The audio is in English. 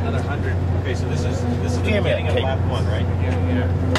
another hundred. Okay, so this is this is the Damn beginning it, of lap one, right? Yeah, yeah.